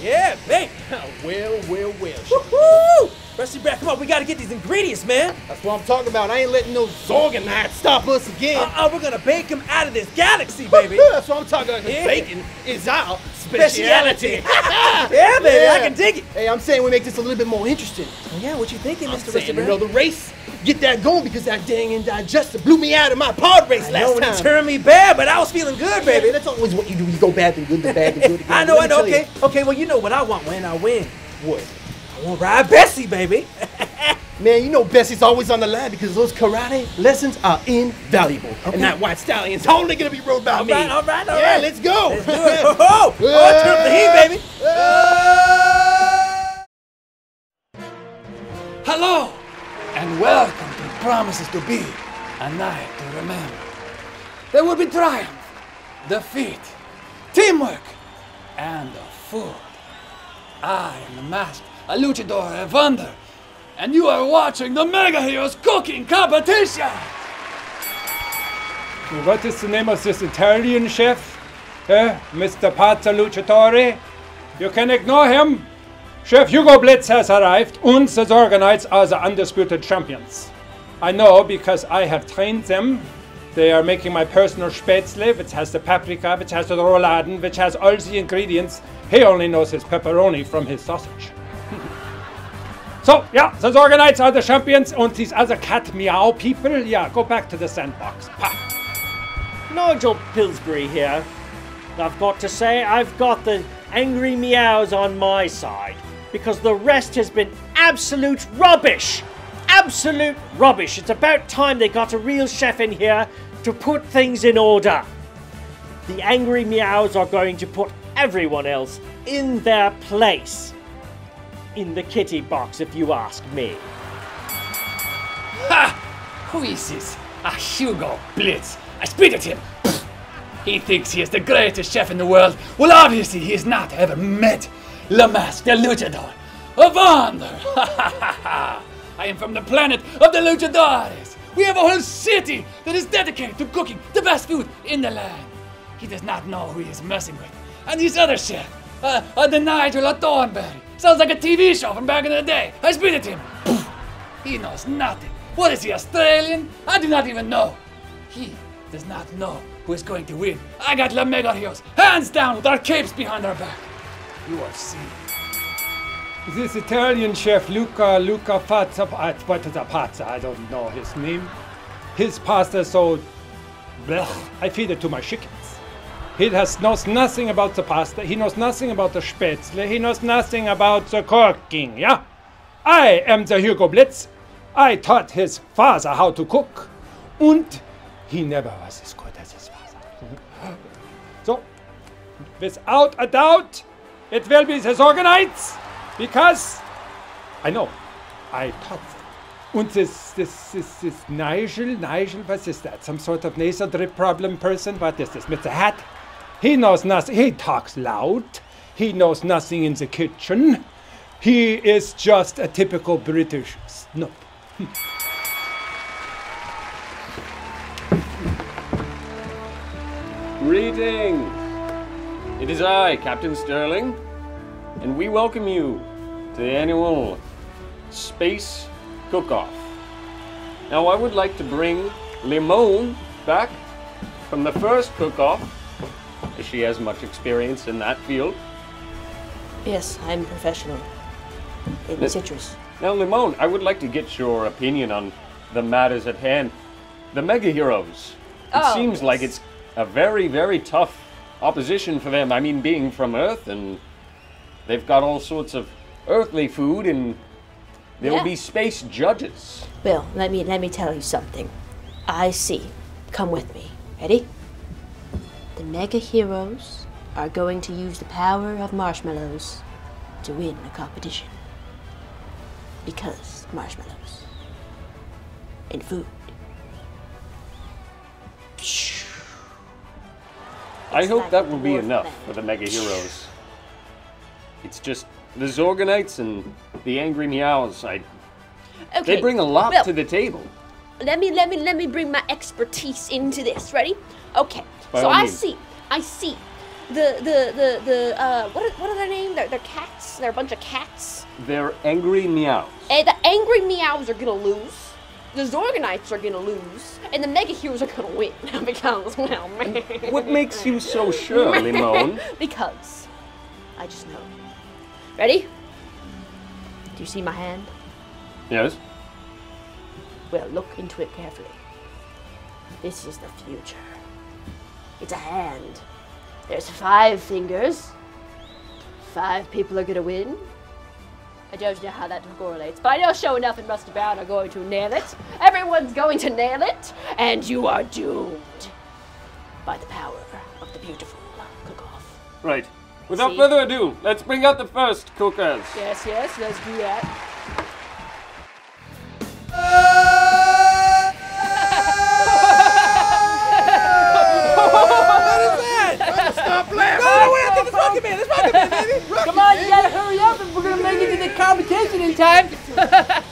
Yeah, babe. well, well, well. Woohoo! Rusty Brad, come on, we gotta get these ingredients, man. That's what I'm talking about. I ain't letting no Zorganites stop us again. Uh-uh, we're gonna bake them out of this galaxy, baby. That's what I'm talking about, yeah. bacon is our speciality. yeah, baby, yeah. I can dig it. Hey, I'm saying we make this a little bit more interesting. Oh, yeah, what you thinking, I'm Mr. Rusty Brad? You know, the race Get that going because that dang Indigestor blew me out of my pod race I last know time. he turned me bad, but I was feeling good, Baby, baby. that's always what you do. You go bad then good, then bad then good. again. I know, Let I know. tell you. Okay, okay. Well, you know what I want when I win. What? I want to ride Bessie, baby. Man, you know Bessie's always on the line because those karate lessons are invaluable. Okay. And that white stallion's only gonna be rode by All me. right, all right, all yeah, right. let's go. Let's do it. Oh, oh, oh, turn up the heat, baby. Hello, and welcome to promises to be a night to remember. There will be triumph, defeat, teamwork, and the food. I am the master, a luchador of wonder, and you are watching the Mega Heroes cooking competition. What is the name of this Italian chef? Eh, Mr. Pazza Luciatore? You can ignore him. Chef Hugo Blitz has arrived, and the Zorganites are the undisputed champions. I know because I have trained them. They are making my personal spätzle, which has the paprika, which has the rouladen, which has all the ingredients. He only knows his pepperoni from his sausage. so, yeah, the Zorganites are the champions, and these other cat meow people, yeah, go back to the sandbox. Pa. Nigel Pillsbury here. I've got to say, I've got the angry meows on my side because the rest has been absolute rubbish. Absolute rubbish. It's about time they got a real chef in here to put things in order. The angry meows are going to put everyone else in their place. In the kitty box, if you ask me. Ha! Who is this? A Hugo Blitz. I spit at him. He thinks he is the greatest chef in the world. Well, obviously, he has not ever met La Mask, the Luchador. A wonder! I am from the planet of the Luchadores. We have a whole city that is dedicated to cooking the best food in the land. He does not know who he is messing with. And this other chef, uh, uh, the Nigel of Thornberry, sounds like a TV show from back in the day. I spit at him. Poof. He knows nothing. What is he, Australian? I do not even know. He does not know who is going to win. I got La Mega Heroes, hands down, with our capes behind our back. You will see. This Italian chef Luca Luca Pazza, uh? I don't know his name. His pasta so, blech, I feed it to my chickens. He has knows nothing about the pasta. He knows nothing about the spätzle. He knows nothing about the cooking. Yeah, I am the Hugo Blitz. I taught his father how to cook, and he never was as good as his father. so, without a doubt, it will be the Zorganites. Because I know, I them. And this, this, this, this Nigel, Nigel, what is that? Some sort of nasal drip problem person? What is this? Mr. Hat? He knows nothing. He talks loud. He knows nothing in the kitchen. He is just a typical British snob. Greetings! It is I, Captain Sterling, and we welcome you to the annual Space Cook-Off. Now, I would like to bring Limon back from the first cook-off, as she has much experience in that field. Yes, I'm professional in Th- citrus. Now, Limon, I would like to get your opinion on the matters at hand. The Mega Heroes. It Oh, seems like it's a very, very tough opposition for them. I mean, being from Earth, and they've got all sorts of earthly food, and there will Yeah. be space judges. Well, let me let me tell you something. I see. Come with me. Ready? The mega heroes are going to use the power of marshmallows to win the competition. Because marshmallows and food. I hope that will be enough men. for the Mega Heroes. It's just the Zorganites and the Angry Meows. I, Okay. they bring a lot well, to the table. let me let me let me bring my expertise into this. Ready? Okay. By so I means. see. I see. The the the the uh what are, what are their names? They're, they're cats. They're a bunch of cats. They're angry meows. And the angry meows are gonna lose. The Zorganites are gonna lose, and the Mega Heroes are gonna win because, well, man. What makes you so sure, Limon? because I just know. Ready? Do you see my hand? Yes? Well, look into it carefully. This is the future. It's a hand. There's five fingers. Five people are gonna win. I don't know how that correlates, but I know Show Enough and Rusty Brown are going to nail it. Everyone's going to nail it, and you are doomed by the power of the beautiful cook-off. Right. Without See? further ado, let's bring out the first cookers. Yes, yes, let's do that. Stop laughing! Oh, wait, I think it's Rocket Man. It's Rocket Man, baby. Come on, you gotta hurry up if we're gonna make it to the competition in time.